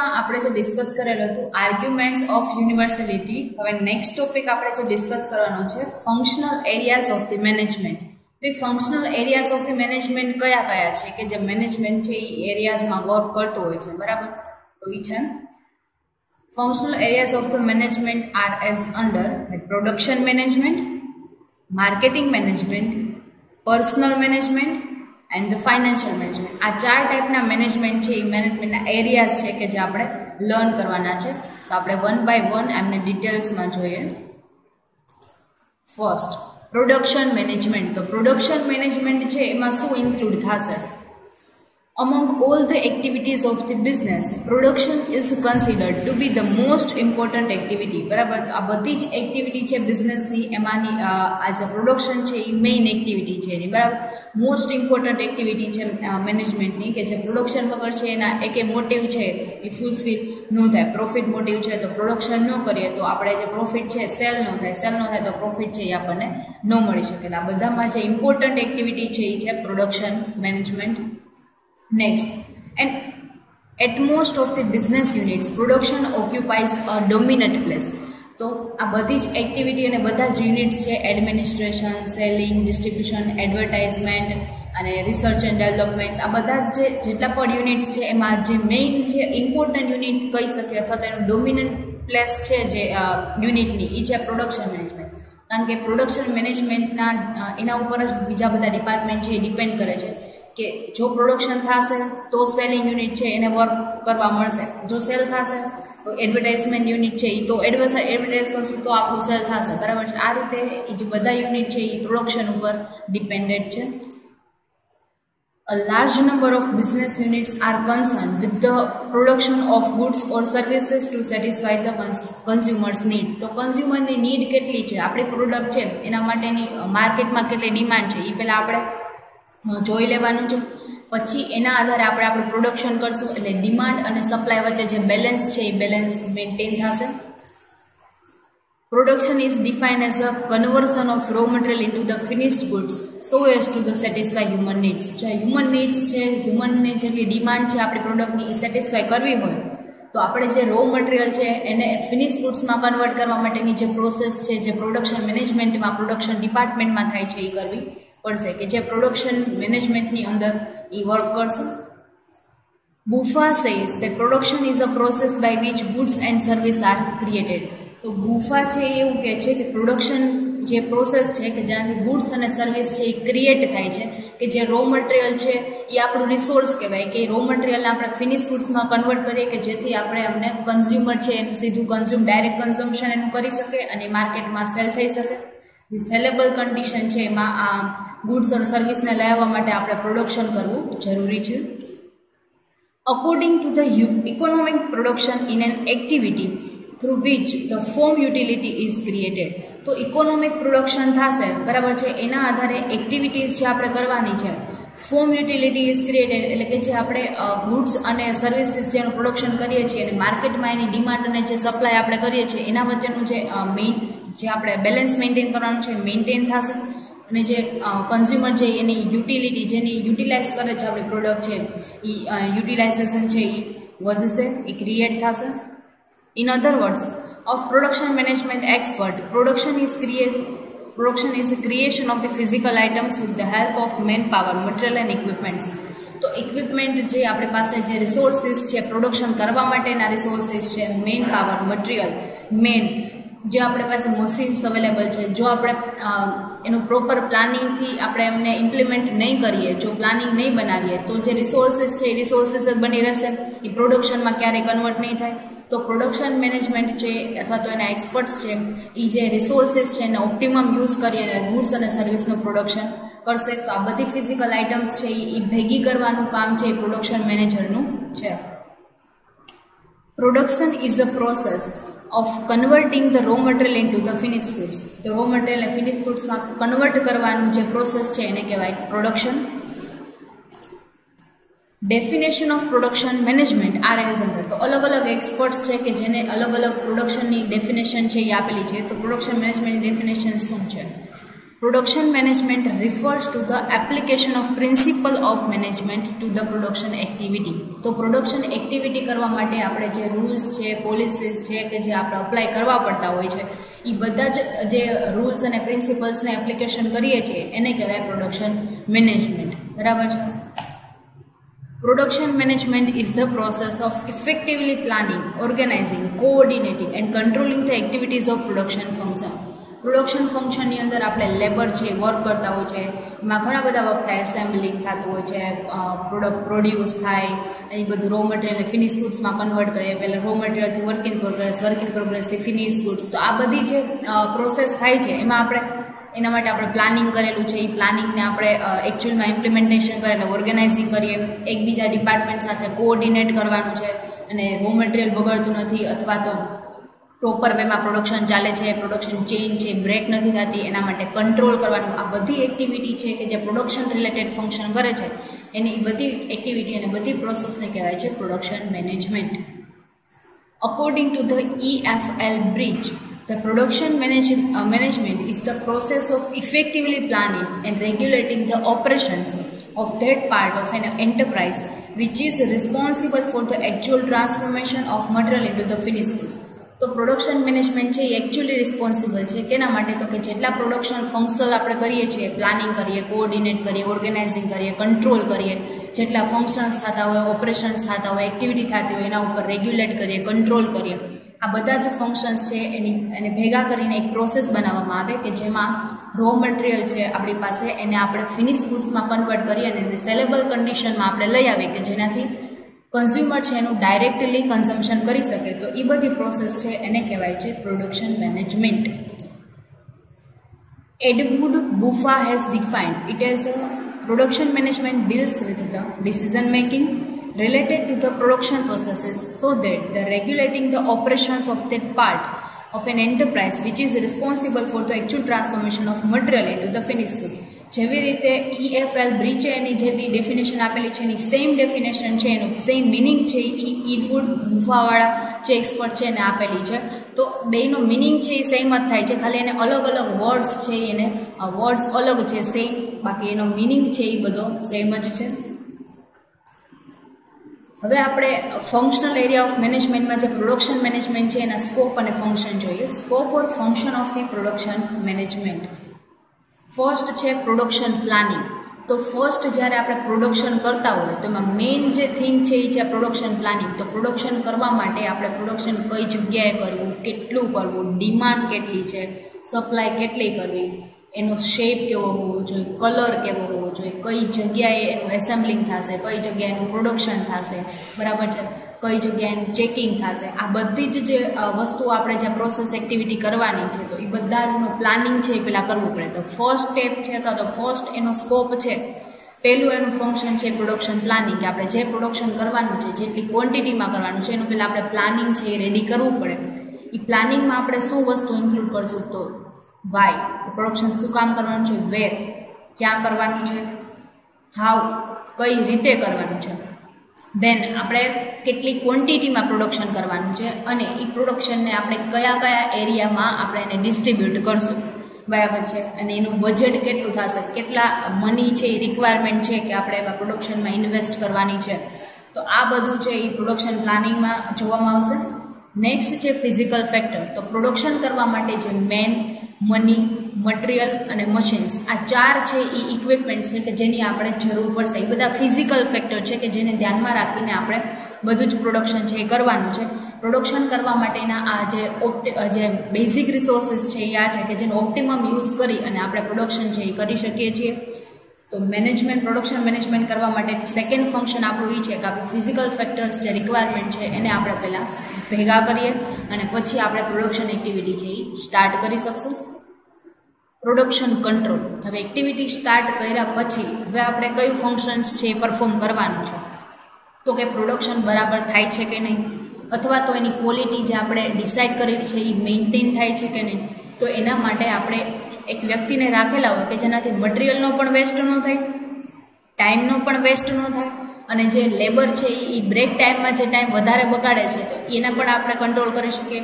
લેક્ચરમાં આપણે જે ડિસ્કસ કરેલું હતું આર્ગ્યુમેન્ટ્સ ઓફ યુનિવર્સિલિટી હવે નેક્સ્ટ ટોપિક આપણે જે ડિસ્કસ કરવાનો છે functional areas of the management તો એ functional areas of the management કયા કયા છે? કે જે મેનેજમેન્ટ છે એ એરિયાઝમાં વર્ક કરતો હોય છે, બરાબર? તો એ છે functional areas of the management are as under production management marketing management personnel management and the financial management આ ચાર ટાઈપના મેનેજમેન્ટ છે, એ મેનેજમેન્ટના એરિયાઝ છે કે જે આપણે લર્ન કરવાના છે. તો આપણે વન બાય વન એમને ડિટેલ્સમાં જોઈએ. ફર્સ્ટ પ્રોડક્શન મેનેજમેન્ટ તો પ્રોડક્શન મેનેજમેન્ટ છે, એમાં શું ઇન્ક્લુડ થશે? Among all the activities of the business, production is considered to be the most important activity. બરાબર? આ બધી જ એક્ટિવિટી છે બિઝનેસની એમાંની આ જે પ્રોડક્શન છે એ મેઇન એક્ટિવિટી છે એની, બરાબર? મોસ્ટ ઇમ્પોર્ટન્ટ એક્ટિવિટી છે મેનેજમેન્ટની કે જે પ્રોડક્શન વગર છે એના એક મોટિવ છે એ ફૂલફિલ ન થાય. પ્રોફિટ મોટિવ છે તો પ્રોડક્શન ન કરીએ તો આપણે જે પ્રોફિટ છે સેલ ન થાય. સેલ ન થાય તો પ્રોફિટ છે એ આપણને ન મળી શકે. આ બધામાં જે ઇમ્પોર્ટન્ટ એક્ટિવિટી છે એ છે production management Next, and at most of the business units, production occupies a dominant place. તો આ બધી જ એક્ટિવિટી અને બધા જ યુનિટ્સ છે એડમિનિસ્ટ્રેશન સેલિંગ ડિસ્ટ્રીબ્યુશન એડવર્ટાઇઝમેન્ટ અને રિસર્ચ એન્ડ ડેવલપમેન્ટ આ બધા જ જે જેટલા પણ યુનિટ્સ છે એમાં જે મેઇન જે ઇમ્પોર્ટન્ટ યુનિટ કહી શકીએ અથવા તો એનું ડોમિનન્ટ પ્લેસ છે જે યુનિટની એ છે પ્રોડક્શન મેનેજમેન્ટ કારણ કે પ્રોડક્શન મેનેજમેન્ટના એના ઉપર જ બીજા બધા ડિપાર્ટમેન્ટ છે એ ડિપેન્ડ કરે છે. કે જો પ્રોડક્શન થશે, તો સેલિંગ યુનિટ છે, એને વર્ક કરવા મળશે. જો સેલ થશે, તો એડવર્ટાઇઝમેન્ટ યુનિટ છે એ તો એડવર્સ એડવર્ટાઇઝ કરશું તો આપણું સેલ થશે. બરાબર છે? આ રીતે એ જે બધા યુનિટ છે એ પ્રોડક્શન ઉપર ડિપેન્ડેડ છે. A large number of business units are concerned with the production of goods or services to satisfy the consumers need. તો કન્ઝ્યુમરની નીડ કેટલી છે? આપણી પ્રોડક્ટ છે, એના માટેની માર્કેટમાં કેટલી ડિમાન્ડ છે? એ પહેલાં આપણે જોઈ લેવાનું છે. પછી એના આધારે આપણે આપણું પ્રોડક્શન કરશું એટલે ડિમાન્ડ અને સપ્લાય વચ્ચે જે બેલેન્સ છે એ બેલેન્સ મેન્ટેન થશે. Production is define as a conversion of raw material into the finished goods so as to the satisfy human needs જે હ્યુમન નીડ્સ છે હ્યુમનને જેટલી ડિમાન્ડ છે આપણી પ્રોડક્ટની એ સેટિસ્ફાય કરવી હોય, તો આપણે જે રો મટીરિયલ છે એને ફિનિશ ગુડ્સમાં કન્વર્ટ કરવા માટેની જે પ્રોસેસ છે, જે પ્રોડક્શન મેનેજમેન્ટમાં પ્રોડક્શન ડિપાર્ટમેન્ટમાં થાય છે, એ કરવી પડશે કે જે પ્રોડક્શન મેનેજમેન્ટની અંદર એ વર્ક કરશે. Buffa says that production is a process by which goods and service are created તો બુફા છે એ એવું કહે છે કે પ્રોડક્શન જે પ્રોસેસ છે કે જેનાથી ગુડ્સ અને સર્વિસ છે એ ક્રિએટ થાય છે. કે જે રો મટીરિયલ છે એ આપણું રિસોર્સ કહેવાય. કે રો મટીરિયલને આપણે ફિનિશ ગુડ્સમાં કન્વર્ટ કરીએ કે જેથી આપણે અમને કન્ઝ્યુમર છે એનું સીધું કન્ઝ્યુમ ડાયરેક્ટ કન્ઝમ્પશન એનું કરી શકે અને માર્કેટમાં સેલ થઈ શકે. સેલેબલ કન્ડિશન છે એમાં આ ગુડ્સ ઓર સર્વિસને લાવવા માટે આપણે પ્રોડક્શન કરવું જરૂરી છે. According to the economic production in an activity through which the form utility is created તો ઇકોનોમિક પ્રોડક્શન થશે, બરાબર છે? એના આધારે એક્ટિવિટીઝ જે આપણે કરવાની છે ફોર્મ યુટિલિટી ઇઝ ક્રિએટેડ એટલે કે જે આપણે ગુડ્સ અને સર્વિસીસ જેનું પ્રોડક્શન કરીએ છીએ અને માર્કેટમાં એની ડિમાન્ડ અને જે સપ્લાય આપણે કરીએ છીએ, એના વચ્ચેનું જે મેઇન જે આપણે બેલેન્સ મેન્ટેન કરવાનું છે મેન્ટેન થશે. અને જે કન્ઝ્યુમર છે, એની યુટિલિટી જેની યુટિલાઇઝ કરે છે આપણી પ્રોડક્ટ છે એ યુટિલાઇઝેશન છે એ વધશે એ ક્રિએટ થશે. In other words of production management expert production is create production is creation of the physical items with the help of manpower material and equipments તો ઇક્વિપમેન્ટ જે આપણી પાસે જે રિસોર્સિસ છે પ્રોડક્શન કરવા માટેના રિસોર્સિસ છે મેન પાવર મટીરિયલ મેન જે આપણી પાસે મશીન્સ અવેલેબલ છે, જો આપણે એનું પ્રોપર પ્લાનિંગથી આપણે એમને ઇમ્પ્લિમેન્ટ નહીં કરીએ, જો પ્લાનિંગ નહીં બનાવીએ, તો જે રિસોર્સિસ છે, એ રિસોર્સિસ જ બની રહેશે. એ પ્રોડક્શનમાં ક્યારેય કન્વર્ટ નહીં થાય. તો પ્રોડક્શન મેનેજમેન્ટ છે, અથવા તો એના એક્સપર્ટ્સ છે એ જે રિસોર્સિસ છે, એને ઓપ્ટિમમ યુઝ કરી અને ગુડ્સ અને સર્વિસનું પ્રોડક્શન કરશે. તો આ બધી ફિઝિકલ આઇટમ્સ છે એ ભેગી કરવાનું કામ છે, એ પ્રોડક્શન મેનેજરનું છે. Production is a process of converting the raw material in to the finish goods તો રો મટીરિયલને ફિનિશ ગુડ્સમાં કન્વર્ટ કરવાનું જે પ્રોસેસ છે એને કહેવાય production definition of production management are as under તો અલગ અલગ એક્સપર્ટ્સ છે કે જેને અલગ અલગ પ્રોડક્શનની ડેફિનેશન છે એ આપેલી છે. તો પ્રોડક્શન મેનેજમેન્ટની ડેફિનેશન શું છે? Production management refers to the application of principle of management to the production activity તો પ્રોડક્શન એક્ટિવિટી કરવા માટે આપણે જે રૂલ્સ છે પોલિસીસ છે કે જે આપણે અપ્લાય કરવા પડતા હોય છે એ બધા જ જે રૂલ્સ અને પ્રિન્સિપલ્સને એપ્લિકેશન કરીએ છીએ, એને કહેવાય પ્રોડક્શન મેનેજમેન્ટ બરાબર છે? Production management is the process of effectively planning organizing coordinating and controlling the activities of production function production ફંક્શનની અંદર આપણે લેબર છે વર્ક કરતા હોય છે, એમાં ઘણા બધા થાય એસેમ્બલિંગ થતું હોય છે પ્રોડક્ટ પ્રોડ્યુસ થાય, એ બધું રો મટીરિયલ ફિનિશ ગુડ્સમાં કન્વર્ટ કરીએ, પહેલાં raw મટીરિયલથી work in progress work in પ્રોગ્રેસથી finish goods તો આ બધી જે પ્રોસેસ થાય છે, એમાં આપણે, એના માટે આપણે પ્લાનિંગ કરેલું છે, એ પ્લાનિંગને આપણે એકચ્યુઅલમાં ઇમ્પ્લિમેન્ટેશન કરે એટલે ઓર્ગેનાઇઝિંગ કરીએ, એકબીજા ડિપાર્ટમેન્ટ સાથે કોઓર્ડિનેટ કરવાનું છે, અને રો મટીરિયલ બગડતું નથી, અથવા તો પ્રોપર વેમાં પ્રોડક્શન ચાલે છે પ્રોડક્શન ચેન્જ છે બ્રેક નથી થતી એના માટે કંટ્રોલ કરવાનું આ બધી એક્ટિવિટી છે કે જે પ્રોડક્શન રિલેટેડ ફંક્શન કરે છે એની બધી એક્ટિવિટી અને બધી પ્રોસેસને કહેવાય છે production management according to the E F L Brech production manage, uh, management is the process of effectively planning and regulating the operations of that part of an enterprise which is responsible for the actual transformation of material into the finished goods. તો production management છે એ actually responsible છે. કેના માટે? તો કે જેટલા production function આપણે કરીએ છીએ પ્લાનિંગ કરીએ કોઓર્ડિનેટ કરીએ ઓર્ગેનાઇઝિંગ કરીએ કંટ્રોલ કરીએ, જેટલા ફંક્શન્સ થતા હોય ઓપરેશન્સ થતા હોય એક્ટિવિટી થતી હોય, એના ઉપર રેગ્યુલેટ કરીએ કંટ્રોલ કરીએ. આ બધા જ ફંક્શન્સ છે, એની, એને ભેગા કરીને એક પ્રોસેસ બનાવવામાં આવે કે જેમાં રો મટીરિયલ છે આપણી પાસે, એને આપણે ફિનિશ ગુડ્સમાં કન્વર્ટ કરીએ અને એને સેલેબલ કન્ડિશનમાં આપણે લઈ આવીએ કે જેનાથી કન્ઝ્યુમર છે એનું ડાયરેક્ટલી કન્ઝમ્પશન કરી શકે તો એ બધી પ્રોસેસ છે એને કહેવાય છે production management Edmund Buffa has defined it as a production management deals with the decision making related to the production processes so that the regulating the operations of that part of an enterprise which is responsible for the actual transformation of material into the finished goods જેવી રીતે ઈએફએલ બ્રીચે એની જેટલી definition આપેલી છે, એની same definition છે, એનું same meaning છે એ ઈડવુડ ગુફાવાળા જે expert છે એને આપેલી છે. તો બેનો મિનિંગ છે એ સેમ જ થાય છે, ખાલી એને અલગ અલગ વર્ડ્સ છે એને વર્ડ્સ અલગ છે સેમ બાકી એનો મિનિંગ છે એ બધો સેમ જ છે. હવે આપણે ફંક્શનલ એરિયા ઓફ મેનેજમેન્ટમાં જે પ્રોડક્શન મેનેજમેન્ટ છે એના સ્કોપ અને ફંક્શન જોઈએ. Scope or function of the production management first છે પ્રોડક્શન પ્લાનિંગ તો ફર્સ્ટ જ્યારે આપણે પ્રોડક્શન કરતા હોય, તો એમાં મેઇન જે થિંગ છે એ છે પ્રોડક્શન પ્લાનિંગ તો પ્રોડક્શન કરવા માટે આપણે પ્રોડક્શન કઈ જગ્યાએ કરવું, કેટલું કરવું ડિમાન્ડ કેટલી છે સપ્લાય કેટલી કરવી, એનો શેપ કેવો હોવો જોઈએ કલર કેવો હોવો જોઈએ, કઈ જગ્યાએ એનું એસેમ્બલિંગ થશે, કઈ જગ્યાએ એનું પ્રોડક્શન થશે, બરાબર છે? કઈ જગ્યાએનું ચેકિંગ થશે. આ બધી જ જે વસ્તુ આપણે જે પ્રોસેસ એક્ટિવિટી કરવાની છે, તો એ બધા જનું પ્લાનિંગ છે એ પહેલાં કરવું પડે. તો ફર્સ્ટ સ્ટેપ છે અથવા તો ફર્સ્ટ એનો સ્કોપ છે. પહેલું એનું ફંક્શન છે પ્રોડક્શન પ્લાનિંગ કે આપણે જે પ્રોડક્શન કરવાનું છે, જેટલી ક્વોન્ટિટીમાં કરવાનું છે, એનું પહેલાં આપણે પ્લાનિંગ છે એ રેડી કરવું પડે. એ પ્લાનિંગમાં આપણે શું વસ્તુ ઇન્ક્લુડ કરશું? તો વાય તો પ્રોડક્શન શું કામ કરવાનું છે? વેર ક્યાં કરવાનું છે? હાઉ કઈ રીતે કરવાનું છે? દેન આપણે કેટલી ક્વોન્ટિટીમાં પ્રોડક્શન કરવાનું છે અને એ પ્રોડક્શનને આપણે કયા કયા એરિયામાં આપણે એને ડિસ્ટ્રીબ્યુટ કરશું. બરાબર છે? અને એનું બજેટ કેટલું થશે? કેટલા મની છે એ રિક્વાયરમેન્ટ છે કે આપણે એવા પ્રોડક્શનમાં ઇન્વેસ્ટ કરવાની છે? તો આ બધું છે એ પ્રોડક્શન પ્લાનિંગમાં જોવામાં આવશે. નેક્સ્ટ છે ફિઝિકલ ફેક્ટર તો પ્રોડક્શન કરવા માટે જે મેન મની મટીરિયલ અને મશીન્સ. આ ચાર છે એ ઇક્વિપમેન્ટ છે કે જેની આપણે જરૂર પડશે. એ બધા ફિઝિકલ ફેક્ટર છે કે જેને ધ્યાનમાં રાખીને આપણે બધું જ પ્રોડક્શન છે એ કરવાનું છે. પ્રોડક્શન કરવા માટેના આ જે જે બેઝિક રિસોર્સિસ છે એ આ છે કે જેનો ઓપ્ટિમમ યુઝ કરી અને આપણે પ્રોડક્શન છે એ કરી શકીએ છીએ. તો મેનેજમેન્ટ પ્રોડક્શન મેનેજમેન્ટ કરવા માટે સેકન્ડ ફંક્શન આપણું એ છે કે આપણે ફિઝિકલ ફેક્ટર્સ જે રિક્વાયરમેન્ટ છે એને આપણે પહેલાં ભેગા કરીએ અને પછી આપણે પ્રોડક્શન એક્ટિવિટી છે એ સ્ટાર્ટ કરી શકશું. પ્રોડક્શન કંટ્રોલ હવે એક્ટિવિટી સ્ટાર્ટ કર્યા પછી હવે આપણે કયું ફંક્શન્સ છે એ પરફોર્મ કરવાનું છે. તો કે પ્રોડક્શન બરાબર થાય છે કે નહીં? અથવા તો એની ક્વોલિટી જે આપણે ડિસાઇડ કરેલી છે એ મેન્ટેન થાય છે કે નહીં? તો એના માટે આપણે એક વ્યક્તિને રાખેલા હોય કે જેનાથી મટીરિયલનો પણ વેસ્ટ ન થાય ટાઈમનો પણ વેસ્ટ ન થાય, અને જે લેબર છે એ બ્રેક ટાઈમમાં જે ટાઈમ વધારે બગાડે છે તો એને પણ આપણે કંટ્રોલ કરી શકીએ.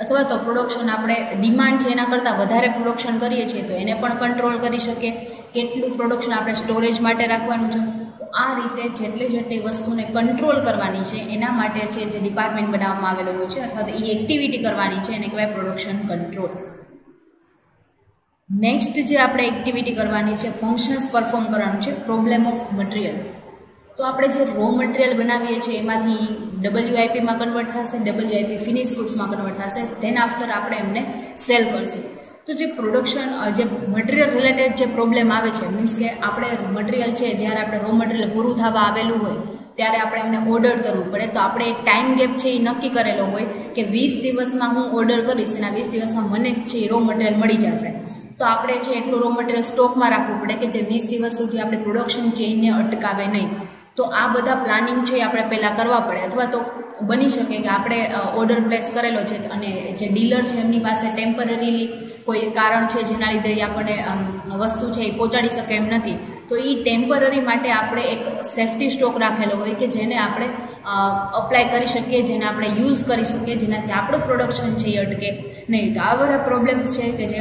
અથવા તો પ્રોડક્શન આપણે ડિમાન્ડ છે એના કરતાં વધારે પ્રોડક્શન કરીએ છીએ, તો એને પણ કંટ્રોલ કરી શકીએ. કેટલું પ્રોડક્શન આપણે સ્ટોરેજ માટે રાખવાનું છે? તો આ રીતે જેટલી જેટલી વસ્તુને કંટ્રોલ કરવાની છે, એના માટે છે જે ડિપાર્ટમેન્ટ બનાવવામાં આવેલો હોય છે, અથવા તો એ એક્ટિવિટી કરવાની છે, એને કહેવાય પ્રોડક્શન કંટ્રોલ નેક્સ્ટ જે આપણે એક્ટિવિટી કરવાની છે ફંક્શન્સ પરફોર્મ કરવાનું છે પ્રોબ્લેમ ઓફ મટીરિયલ તો આપણે જે રો મટીરિયલ બનાવીએ છીએ, એમાંથી ડબલ્યુઆઈપીમાં કન્વર્ટ થશે ડબલ્યુઆઈપી ફિનિશ ગુડ્સમાં કન્વર્ટ થશે ધેન આફ્ટર આપણે એમને સેલ કરશું. તો જે પ્રોડક્શન જે મટીરિયલ રિલેટેડ જે પ્રોબ્લેમ આવે છે મીન્સ કે આપણે મટીરિયલ છે, જ્યારે આપણે રો મટીરિયલ પૂરું થવા આવેલું હોય, ત્યારે આપણે એમને ઓર્ડર કરવું પડે. તો આપણે એક ટાઈમ ગેપ છે એ નક્કી કરેલો હોય કે વીસ દિવસમાં હું ઓર્ડર કરીશ અને વીસ દિવસમાં મને છે એ રો મટીરિયલ મળી જશે. તો આપણે છે એટલું રો મટીરિયલ સ્ટોકમાં રાખવું પડે કે જે વીસ દિવસ સુધી આપણે પ્રોડક્શન ચેઇનને અટકાવે નહીં. તો આ બધા પ્લાનિંગ છે એ આપણે પહેલાં કરવા પડે. અથવા તો બની શકે કે આપણે ઓર્ડર પ્લેસ કરેલો છે અને જે ડીલર છે એમની પાસે ટેમ્પરરીલી કોઈ કારણ છે જેના લીધે એ આપણને વસ્તુ છે એ પહોંચાડી શકે એમ નથી. તો એ ટેમ્પરરી માટે આપણે એક સેફ્ટી સ્ટોક રાખેલો હોય કે જેને આપણે અપ્લાય કરી શકીએ, જેને આપણે યુઝ કરી શકીએ, જેનાથી આપણું પ્રોડક્શન છે એ અટકે. નહીં, તો આ બધા પ્રોબ્લેમ્સ છે કે જે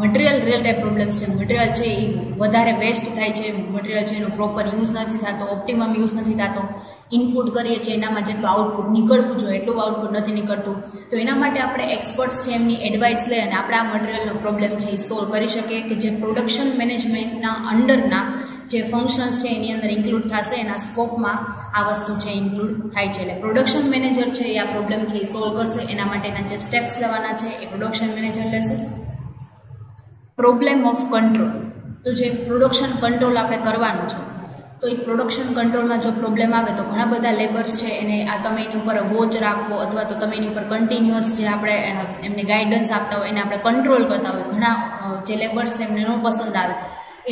મટીરિયલ રિલેટેડ પ્રોબ્લેમ છે. મટીરિયલ છે એ વધારે વેસ્ટ થાય છે. મટીરિયલ છે એનો પ્રોપર યુઝ નથી થતો ઓપ્ટિમમ યુઝ નથી થતો. ઇનપુટ કરીએ છીએ એનામાં જેટલું આઉટપુટ નીકળવું જોઈએ, એટલું આઉટપુટ નથી નીકળતું. તો એના માટે આપણે એક્સપર્ટ્સ છે એમની એડવાઇસ લઈ અને આપણે આ મટીરિયલનો પ્રોબ્લેમ છે એ સોલ્વ કરી શકીએ કે જે પ્રોડક્શન મેનેજમેન્ટના અંડરના જે ફંક્શન્સ છે એની અંદર ઇન્ક્લુડ થશે, એના સ્કોપમાં આ વસ્તુ છે ઇન્ક્લુડ થાય છે. એટલે પ્રોડક્શન મેનેજર છે એ આ પ્રોબ્લેમ છે એ સોલ્વ કરશે. એના માટેના જે સ્ટેપ્સ લેવાના છે એ પ્રોડક્શન મેનેજર લેશે. Problem of control. તો જે પ્રોડક્શન કંટ્રોલ આપણે કરવાનું છે, તો એ પ્રોડક્શન કંટ્રોલમાં જો પ્રોબ્લેમ આવે તો ઘણા બધા લેબર્સ છે એને આ તમે એની ઉપર વોચ રાખવો અથવા તો તમે એની ઉપર કન્ટિન્યુઅસ જે આપણે એમને ગાઈડન્સ આપતા હોય એને આપણે કંટ્રોલ કરતા હોય. ઘણા જે લેબર્સ છે એમને ન પસંદ આવે.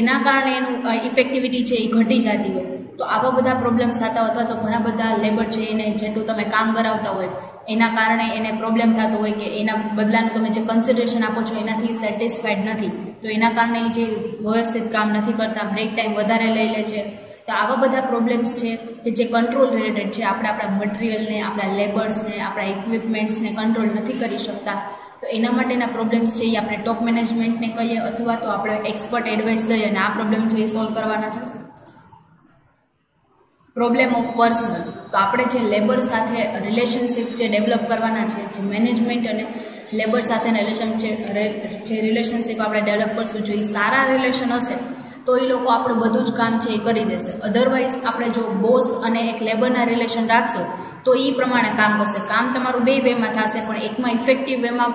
એના કારણે એનું ઇફેક્ટિવિટી છે એ ઘટી જતી હોય. તો આવા બધા પ્રોબ્લેમ્સ થતા અથવા તો ઘણા બધા લેબર છે એને જેટલું તમે કામ કરાવતા હોય એના કારણે એને પ્રોબ્લેમ થતો હોય કે એના બદલાનું તમે જે કન્સિડરેશન આપો છો, એનાથી સેટિસ્ફાઈડ નથી. તો એના કારણે જે વ્યવસ્થિત કામ નથી કરતા બ્રેક ટાઈમ વધારે લઈ લે છે. તો આવા બધા પ્રોબ્લેમ્સ છે કે જે કંટ્રોલ રિલેટેડ છે, આપણે આપણા મટીરિયલને આપણા લેબર્સને આપણા ઇક્વિપમેન્ટ્સને કંટ્રોલ નથી કરી શકતા. તો એના માટેના પ્રોબ્લેમ્સ છે એ આપણે ટોપ મેનેજમેન્ટને કહીએ અથવા તો આપણે એક્સપર્ટ એડવાઇસ લઈએ અને આ પ્રોબ્લેમ છે એ સોલ્વ કરવાના છે. પ્રોબ્લેમ ઓફ પર્સનલ તો આપણે જે લેબર સાથે રિલેશનશિપ જે ડેવલપ કરવાના છે, જે મેનેજમેન્ટ અને લેબર સાથેના રિલેશન જે રિલેશનશિપ આપણે ડેવલપ કરશું, જો એ સારા રિલેશન હશે, તો એ લોકો આપણું બધું જ કામ છે એ કરી દેશે. અધરવાઇઝ આપણે જો બોસ અને એક લેબરના રિલેશન રાખશો, તો એ પ્રમાણે કામ કરશે. કામ તમારું બે વેમાં થશે, પણ એકમાં ઇફેક્ટિવ વેમાં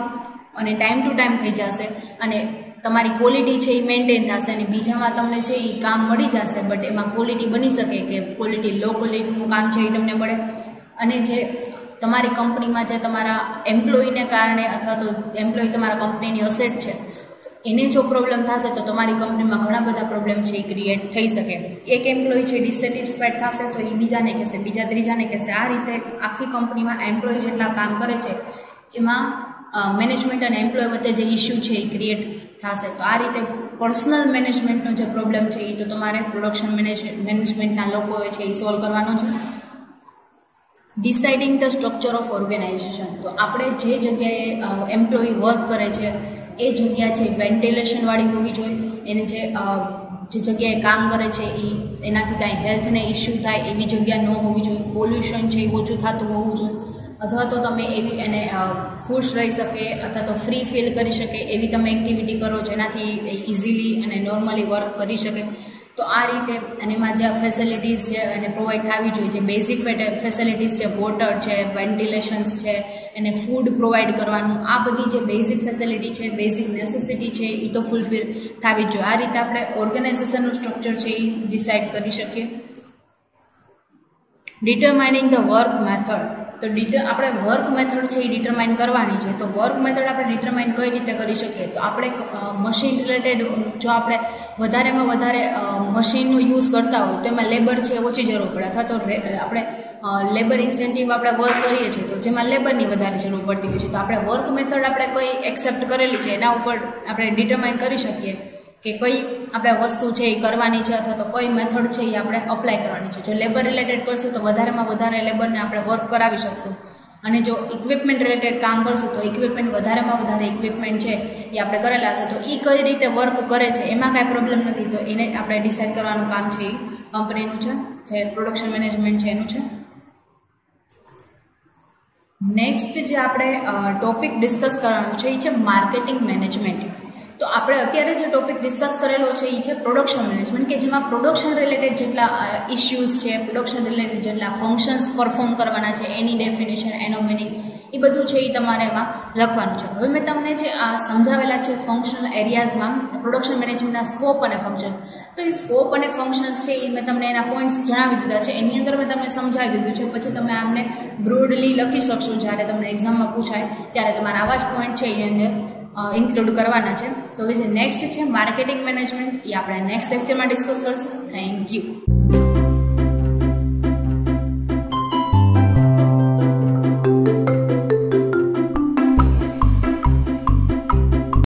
અને ટાઈમ ટુ ટાઈમ થઈ જશે. અને તમારી ક્વોલિટી છે એ મેન્ટેન થશે અને બીજામાં તમને છે એ કામ મળી જશે બટ એમાં ક્વોલિટી બની શકે કે ક્વોલિટી લો ક્વોલિટીનું કામ છે એ તમને મળે. અને જે તમારી કંપનીમાં જે તમારા એમ્પ્લોયીને કારણે અથવા તો એમ્પ્લોય તમારા કંપનીની અસેટ છે, એને જો પ્રોબ્લેમ થશે તો તમારી કંપનીમાં ઘણા બધા પ્રોબ્લેમ છે એ ક્રિએટ થઈ શકે. એક એમ્પ્લોય છે ડિસેટિસ્ફાઈડ થશે તો એ બીજાને કહેશે, બીજા ત્રીજાને કહેશે. આ રીતે આખી કંપનીમાં એમ્પ્લોય જેટલા કામ કરે છે, એમાં મેનેજમેન્ટ અને એમ્પ્લોય વચ્ચે જે ઇસ્યુ છે એ ક્રિએટ થશે. તો આ રીતે પર્સનલ મેનેજમેન્ટનો જે પ્રોબ્લેમ છે એ તો તમારે પ્રોડક્શન મેનેજ મેનેજમેન્ટના લોકોએ છે એ સોલ્વ કરવાનો છે. Deciding the structure of organization તો આપણે જે જગ્યાએ એમ્પ્લોયી વર્ક કરે છે, એ જગ્યા છે વેન્ટિલેશનવાળી હોવી જોઈએ. એને જે જે જગ્યાએ કામ કરે છે એ એનાથી કાંઈ હેલ્થને ઇસ્યુ થાય એવી જગ્યા ન હોવી જોઈએ. પોલ્યુશન છે એ ઓછું થતું હોવું જોઈએ. અથવા તો તમે એવી એને ખુશ રહી શકે અથવા તો ફ્રી ફીલ કરી શકે એવી તમે એક્ટિવિટી કરો જેનાથી ઇઝીલી અને નોર્મલી વર્ક કરી શકે. તો આ રીતે અને એમાં જે ફેસિલિટીઝ છે અને પ્રોવાઈડ થવી જોઈએ, જે બેઝિક ફેસિલિટીઝ છે વોટર છે વેન્ટિલેશન્સ છે, એને ફૂડ પ્રોવાઈડ કરવાનું, આ બધી જે બેઝિક ફેસિલિટી છે બેઝિક નેસેસિટી છે એ તો ફૂલફિલ થવી જોઈએ. આ રીતે આપણે ઓર્ગેનાઇઝેશનનું સ્ટ્રક્ચર છે એ ડિસાઇડ કરી શકીએ. ડિટરમાઇનિંગ ધ વર્ક મેથડ તો ડિટર આપણે વર્ક મેથડ છે એ ડિટરમાઇન કરવાની છે. તો વર્ક મેથડ આપણે ડિટરમાઇન કઈ રીતે કરી શકીએ? તો આપણે મશીન રિલેટેડ જો આપણે વધારેમાં વધારે મશીનનો યુઝ કરતા હોય, તો એમાં લેબર છે ઓછી જરૂર પડે. અથવા તો આપણે લેબર ઇન્સેન્ટિવ આપણે વર્ક કરીએ છીએ, તો જેમાં લેબરની વધારે જરૂર પડતી હોય છે. તો આપણે વર્ક મેથડ આપણે કોઈ એક્સેપ્ટ કરેલી છે, એના ઉપર આપણે ડિટરમાઇન કરી શકીએ. કે કઈ આપણે વસ્તુ છે એ કરવાની છે અથવા તો કઈ મેથડ છે એ આપણે અપ્લાય કરવાની છે. જો લેબર રિલેટેડ કરશું તો વધારેમાં વધારે લેબરને આપણે વર્ક કરાવી શકશું. અને જો ઇક્વિપમેન્ટ રિલેટેડ કામ કરશું તો ઇક્વિપમેન્ટ વધારેમાં વધારે ઇક્વિપમેન્ટ છે એ આપણે કરેલા હશે. તો એ કઈ રીતે વર્ક કરે છે એમાં કાંઈ પ્રોબ્લેમ નથી. તો એને આપણે ડિસાઇડ કરવાનું કામ છે એ કંપનીનું છે, જે પ્રોડક્શન મેનેજમેન્ટ છે એનું છે. નેક્સ્ટ જે આપણે ટોપિક ડિસ્કસ કરવાનું છે એ છે માર્કેટિંગ મેનેજમેન્ટ તો આપણે અત્યારે જે ટોપિક ડિસ્કસ કરેલો છે એ છે પ્રોડક્શન મેનેજમેન્ટ કે જેમાં પ્રોડક્શન રિલેટેડ જેટલા ઇસ્યુઝ છે પ્રોડક્શન રિલેટેડ જેટલા ફંક્શન્સ પરફોર્મ કરવાના છે, એની ડેફિનેશન એનો મિનિંગ એ બધું છે એ તમારે એમાં લખવાનું છે. હવે મેં તમને જે આ સમજાવેલા છે ફંક્શનલ એરિયાઝમાં પ્રોડક્શન મેનેજમેન્ટના સ્કોપ અને ફંક્શન તો એ સ્કોપ અને ફંક્શન્સ છે એ મેં તમને એના પોઈન્ટ્સ જણાવી દીધા છે. એની અંદર મેં તમને સમજાવી દીધું છે. પછી તમે આમને બ્રોડલી લખી શકશો. જ્યારે તમને એક્ઝામમાં પૂછાય, ત્યારે તમારા આવા જ પોઈન્ટ છે એની અંદર ઇન્ક્લુડ કરવાના છે. તો હવે જે નેક્સ્ટ છે માર્કેટિંગ મેનેજમેન્ટ એ આપણે નેક્સ્ટ લેક્ચરમાં ડિસ્કસ કરશું. Thank you